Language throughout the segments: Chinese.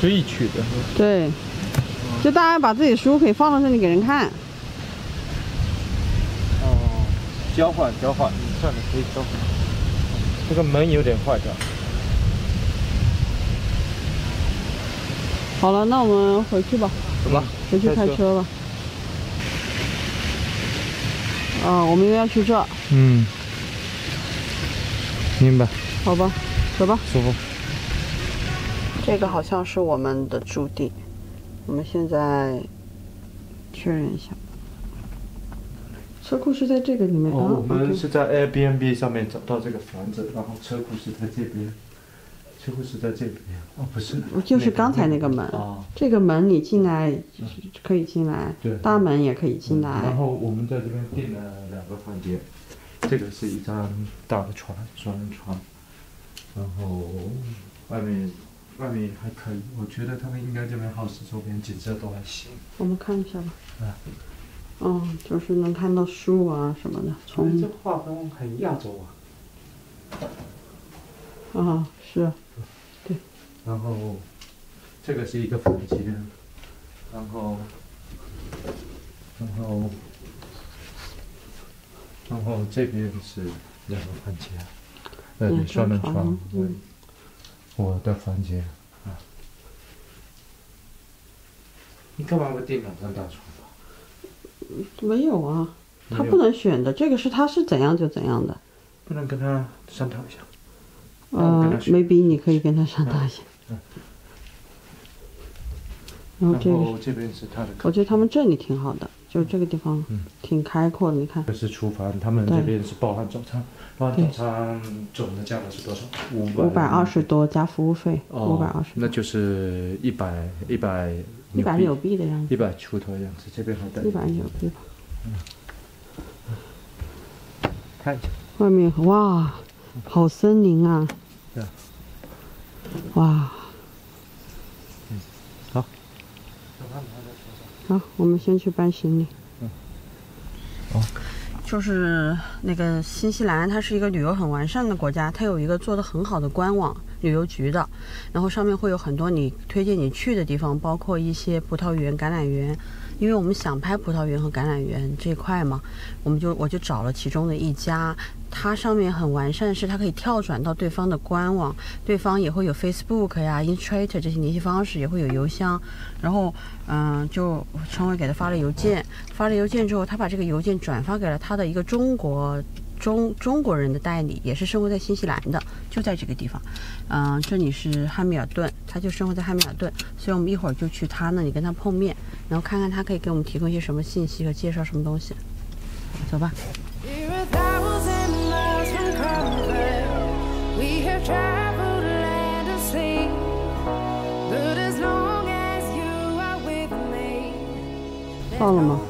随意取的。对，就大家把自己的书可以放到这里给人看。哦，交换交换，算了，可以交换。这个门有点坏掉。好了，那我们回去吧。走吧，回去开车吧。啊，我们又要去这。嗯。明白。好吧，走吧。舒服。这个好像是我们的驻地，我们现在确认一下。车库是在这个里面。哦，我们是在 Airbnb 上面找到这个房子，然后车库是在这边。车库是在这边。哦，不是。就是刚才那个门。啊。这个门你进来可以进来。对。大门也可以进来。然后我们在这边订了两个房间，这个是一张大的床，双人床。然后外面外面还可以，我觉得他们应该这边 house 周边景色都还行。我们看一下吧。啊。嗯，就是能看到树啊什么的。从这画风很亚洲啊。啊，是。对。然后这个是一个房间，然后然后然后这边是两个房间。呃，双人床，嗯，我的房间啊。你干嘛不订两张大床没有啊，他不能选的，这个是他是怎样就怎样的。不能跟他商讨一下。呃，没比你可以跟他商讨一下。嗯。然后这个，这边是他的。我觉得他们这里挺好的。就这个地方，嗯，挺开阔的。你看，这是厨房，他们这边是包含早餐，包含早餐总的价格是多少？五百。五百二十多加服务费，五百二十。那就是一百一百。一百纽币的样子。一百出头的样子，这边还带。一百纽币吧。嗯。看一下。外面哇，好森林啊！对。哇。嗯，好。好，我们先去搬行李。嗯。好。就是那个新西兰，它是一个旅游很完善的国家，它有一个做的很好的官网，旅游局的，然后上面会有很多你推荐你去的地方，包括一些葡萄园、橄榄园。因为我们想拍葡萄园和橄榄园这块嘛，我们就我就找了其中的一家，它上面很完善，是它可以跳转到对方的官网，对方也会有 Facebook 呀、Instagram 这些联系方式，也会有邮箱，然后嗯，就陈伟给他发了邮件，发了邮件之后，他把这个邮件转发给了他的一个中国。中中国人的代理也是生活在新西兰的，就在这个地方。嗯，这里是汉密尔顿，他就生活在汉密尔顿，所以我们一会儿就去他那里跟他碰面，然后看看他可以给我们提供一些什么信息和介绍什么东西。走吧。到了吗？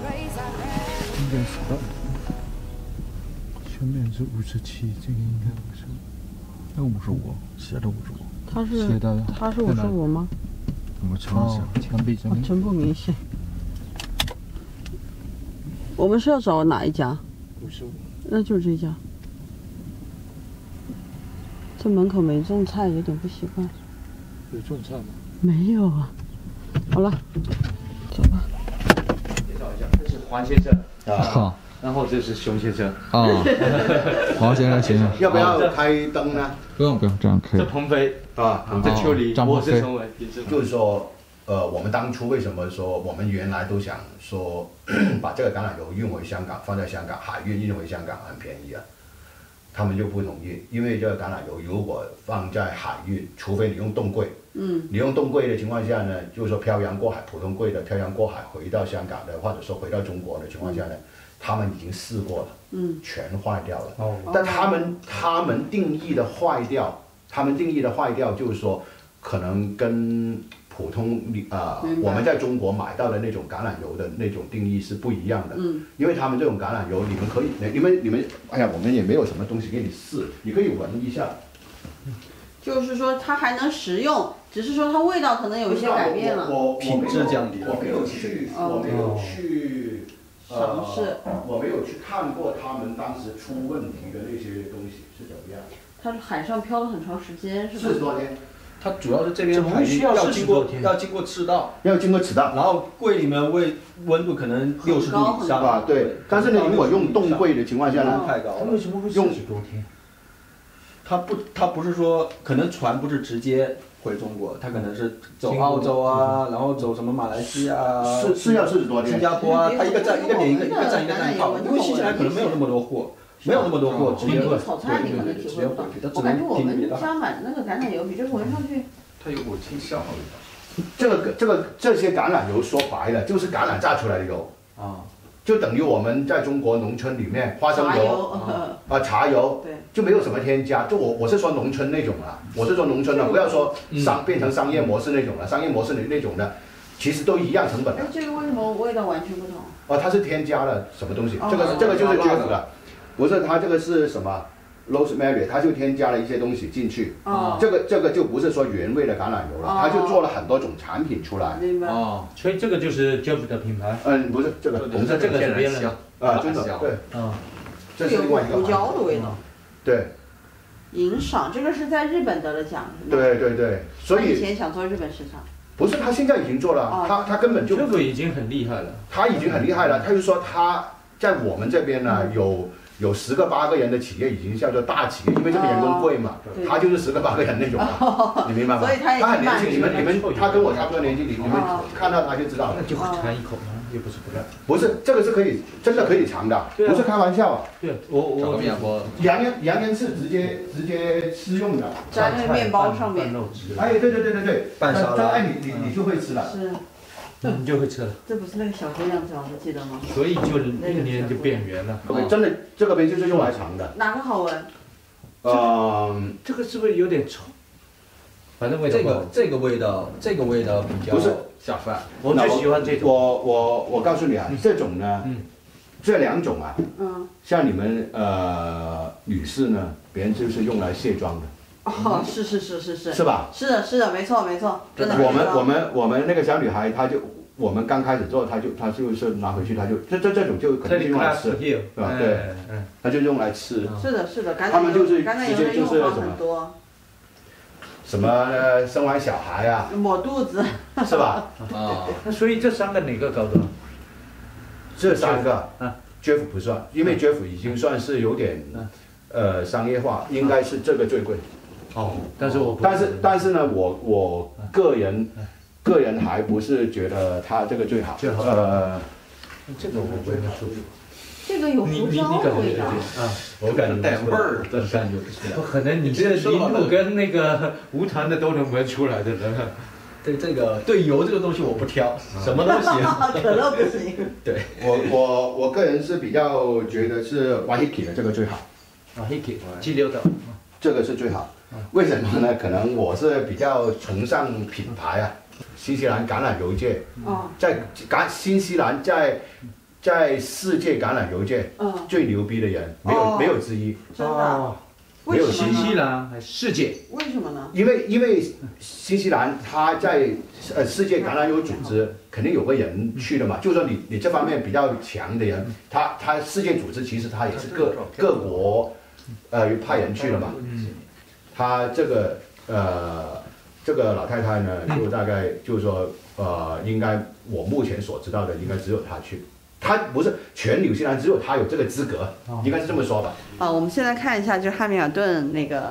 是五十七，这个应该不是，那五十五，写的五十五。他是写的，他是五十五吗？我瞧一下，墙壁上面。真不明显。我们是要找哪一家？五十五。那就是这家。这门口没种菜，有点不习惯。有种菜吗？没有啊。好了，走吧。介绍一下，这是黄先生。好。然后这是熊先生啊，黄先生行。要不要开灯呢？不用不用，这样可以。这鹏飞啊，这秋梨，我是陈伟，就是说，呃，我们当初为什么说我们原来都想说 把这个橄榄油运回香港，放在香港海运运回香港很便宜啊，他们就不同意，因为这个橄榄油如果放在海运，除非你用冻柜，嗯，你用冻柜的情况下呢，就是说漂洋过海，普通柜的漂洋过海回到香港的，或者说回到中国的情况下呢。他们已经试过了，嗯，全坏掉了。哦，但他们他们定义的坏掉，他们定义的坏掉就是说，可能跟普通啊我们在中国买到的那种橄榄油的那种定义是不一样的。嗯，因为他们这种橄榄油，你们可以，你们你们，哎呀，我们也没有什么东西给你试，你可以闻一下。就是说它还能食用，只是说它味道可能有一些改变了。品质降低了。我没有去，我没有去。尝试，我没有去看过他们当时出问题的那些东西是怎么样。它是海上漂了很长时间，是吧？四十多天。它主要是这边不海域需要要经过要经过赤道，要经过赤道然后柜里面温温度可能六十度以上吧，对。但是呢，如果用冻柜的情况下呢，太高了它为。什么会用四十多天？它不，它不是说可能船不是直接回中国，他可能是走澳洲啊，然后走什么马来西亚啊、是是要四十多新。加坡啊，他一个站一个点一个一个站一个站跑，因为新西兰可能没有那么多货，没有那么多货，直接那个炒菜你可能对对对，体会不到直接回去，它，我只能感觉我们凭别的。家买的那个橄榄油比这个闻上去，它有股清香的味道。这个这个这些橄榄油说白了就是橄榄榨出来的油，啊，就等于我们在中国农村里面花生油啊茶油对，就没有什么添加。就我我是说农村那种啊，我是说农村的，不要说商变成商业模式那种了，商业模式那那种的，其实都一样成本的哎。，这个为什么味道完全不同？哦，它是添加了什么东西？哦这个这个就是菌子的不是它这个是什么 rosemary，它就添加了一些东西进去。哦，这个这个就不是说原味的橄榄油了，哦它就做了很多种产品出来。明白。哦，所以这个就是 Jeff 的品牌。嗯，不是这个红色这个是别人香啊，真的对，嗯，这这有股是另外一个胡椒的味道。对银赏，这个是在日本得了奖，是吗？对对对，所以以前想做日本市场，不是他现在已经做了哦，他他根本就 Jeff 已经很厉害了。他已经很厉害了，他就说他在我们这边呢有有十个八个人的企业已经叫做大企业，因为这个人工贵嘛对，他就是十个八个人那种嘛，你明白吗？所以他很年轻，你们你们他跟我差不多年纪，你你们哦。看到他就知道了。那。就尝一口嘛，又不是不干。不是这个是可以真的可以尝的，不是开玩笑啊。对，我找个我面包，洋人洋人是直接直接吃用的。在那个面包上面。哎，对对对对对，拌沙拉。这哎你你你就会吃了。是，你就会吃了，这不是那个小黑样子吗？记得吗？所以就一年就变圆了。真的这个杯就是用来尝的。哪个好闻？嗯，这个是不是有点臭？反正味道这个这个味道，这个味道比较不是下饭。我最喜欢这种。我我我告诉你啊，这种呢嗯，这两种啊，嗯，像你们呃女士呢，别人就是用来卸妆的，哦，是是是是是，是吧？是的，是的，没错没错，真的。我们我们我们那个小女孩，她就我们刚开始做，她就她就是拿回去，她就这这这种就肯定是用来吃，Hill，吧对她就用来吃。是的，是的，他们就是直接就是用法什么很多，什么呃生完小孩啊，抹肚子，是吧？啊，那所以这三个哪个高端？这三个嗯，Jeff 不算，因为 Jeff 已经算是有点嗯呃商业化，应该是这个最贵。哦，但是我不但是但是呢，我我个人个人还不是觉得它这个最好。最好呃，这个我不会说。这个有你你胡椒的你感觉味道。啊？我感觉带味儿的感觉不可能，你这林路跟那个 无糖的都能闻出来的人。对这个对油这个东西我不挑，什么都行。可乐不行，对我我我个人是比较觉得是 Wahiki 的这个最好，啊，黑 K 鸡柳的，这个是最好。为什么呢？可能我是比较崇尚品牌啊。新西兰橄榄油界，哦，在橄新西兰在在世界橄榄油界嗯，最牛逼的人，没有、哦没有之一。真的，哦，为什么新西？兰还世界？为什么呢？因为因为新西兰他在呃世界橄榄油组织肯定有个人去的嘛，就是说你你这方面比较强的人，他他世界组织其实他也是各各国呃派人去了嘛。嗯，他这个呃这个老太太呢，就大概就是说呃应该我目前所知道的应该只有她去。她不是全纽西兰只有她有这个资格，应该是这么说吧？啊，我们现在看一下，就是汉密尔顿那个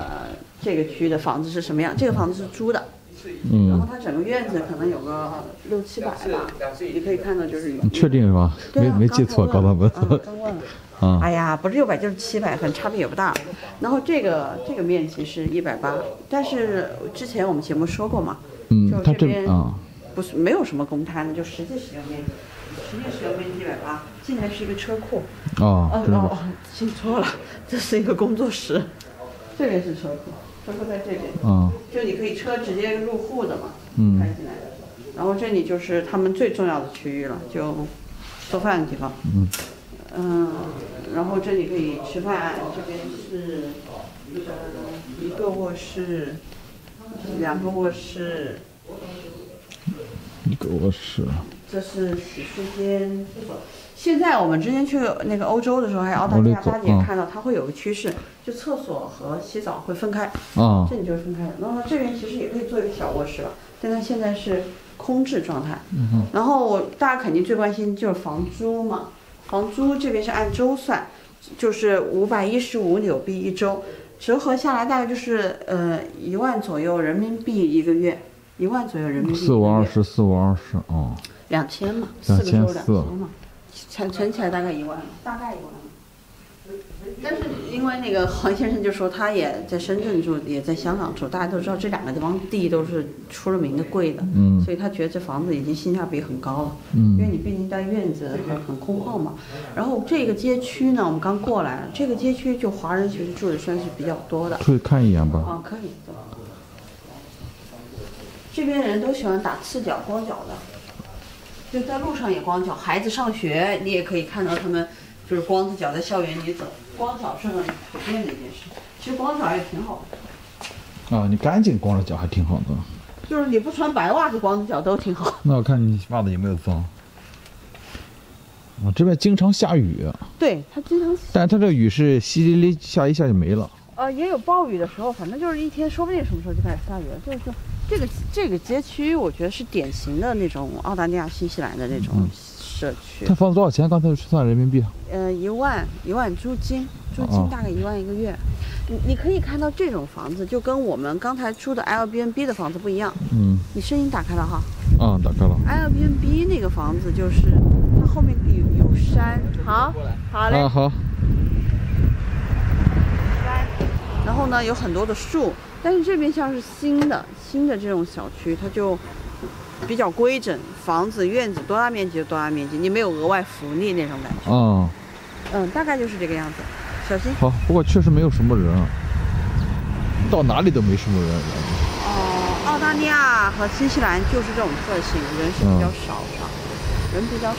这个区的房子是什么样。这个房子是租的，嗯然后嗯，它整个院子可能有个六七百吧，你可以看到就是有。你确定是吧？啊没没记错，高大不刚才问了啊刚问了。啊，哎呀，不是六百就是七百，很差别也不大。然后这个这个面积是一百八，但是之前我们节目说过嘛，就这边啊，不是没有什么公摊的，就实际使用面积，实际使用面积一百八，进来是一个车库。哦，哦？哦，记错了，这是一个工作室，这边是车库，车库在这边，啊，就你可以车直接入户的嘛，嗯开进来的。然后这里就是他们最重要的区域了，就做饭的地方。嗯嗯，然后这里可以吃饭，这边是呃一个卧室，两个卧室，一个卧室，这是洗漱间。现在我们之前去那个欧洲的时候，还有澳大利亚，大家也嗯。看到它会有个趋势，就厕所和洗澡会分开，啊。这里就是分开的。然后这边其实也可以做一个小卧室了，但它现在是空置状态。嗯然后大家肯定最关心就是房租嘛，房租这边是按周算，就是五百一十五纽币一周，折合下来大概就是呃一万左右人民币一个月，一万左右人民币。四五二十，四五二十，哦，两千嘛，四个周两千嘛，存存起来大概一万，大概一万嘛。但是因为那个黄先生就说他也在深圳住，也在香港住，大家都知道这两个地方地都是出了名的贵的，嗯所以他觉得这房子已经性价比很高了，嗯因为嗯你毕竟带院子很很空旷嘛。然后这个街区呢，我们刚过来，这个街区就华人其实住的算是比较多的。出去看一眼吧。啊，可以的。这边人都喜欢打赤脚、光脚的，就在路上也光脚。孩子上学，你也可以看到他们就是光着脚在校园里走，光脚是很普遍的一件事。其实光脚也挺好的，啊，你干净光着脚还挺好的。就是你不穿白袜子光着脚都挺好。那我看你袜子有没有脏。啊，这边经常下雨，对，它经常但它这雨是淅沥沥下一下就没了。呃也有暴雨的时候，反正就是一天，说不定什么时候就开始下雨了。就是说这个这个街区，我觉得是典型的那种澳大利亚、新西兰的那种社区。他房子多少钱？刚才算人民币。呃，一万一万租金，租金哦大概一万一个月。你你可以看到这种房子就跟我们刚才租的 Airbnb 的房子不一样。嗯，你声音打开了哈啊，打开了。，Airbnb 那个房子就是它后面有有山，好，好嘞，啊，好。然后呢有很多的树，但是这边像是新的新的这种小区，它就比较规整，房子院子多大面积就多大面积，你没有额外福利那种感觉。嗯，嗯，大概就是这个样子，小心。好。不过确实没有什么人，啊到哪里都没什么人。哦，澳大利亚和新西兰就是这种特性，人是比较少的，人比较少。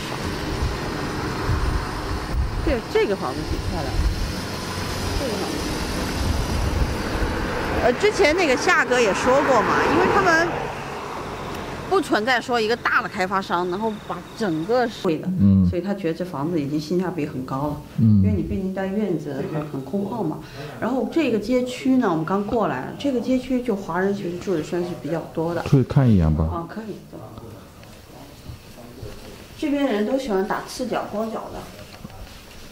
这这个房子挺漂亮，这个房子。呃，之前那个夏哥也说过嘛，因为他们不存在说一个大的开发商，然后把整个贵的，嗯所以他觉得这房子已经性价比很高了。嗯因为嗯你毕竟带院子很很空旷嘛。然后这个街区呢，我们刚过来，这个街区就华人其实住的算是比较多的。出去看一眼吧。啊，可以的。这边人都喜欢打赤脚、光脚的，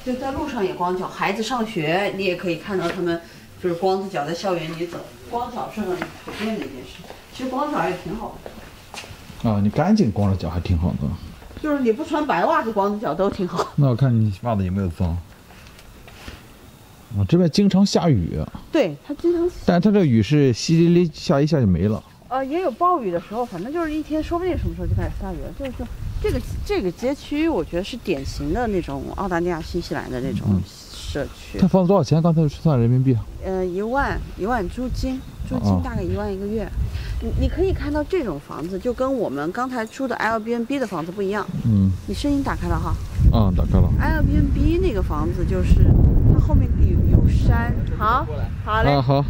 就在路上也光脚。孩子上学，你也可以看到他们就是光着脚在校园里走，光脚是很普遍的一件事。其实光脚也挺好的，啊，你干净光着脚还挺好的。就是你不穿白袜子光着脚都挺好。那我看你袜子有没有脏。啊，这边经常下雨，对，它经常但它这雨是淅沥沥下一下就没了。呃，也有暴雨的时候，反正就是一天，说不定什么时候就开始下雨了。就是说这个这个街区，我觉得是典型的那种澳大利亚、新西兰的那种社区他。房子多少钱？刚才算人民币。呃，一万一万租金，租哦金大概一万一个月。你你可以看到这种房子就跟我们刚才住的 Airbnb 的房子不一样。嗯，你声音打开了哈嗯，打开了。，Airbnb 那个房子就是它后面有有山，好，好嘞啊，，好。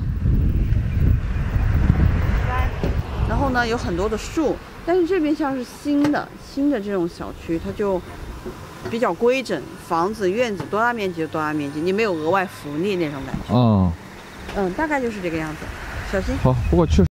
山，然后呢有很多的树，但是这边像是新的新的这种小区，它就比较规整，房子院子多大面积就多大面积，你没有额外福利那种感觉。嗯，嗯，大概就是这个样子，小心。好。不过确实。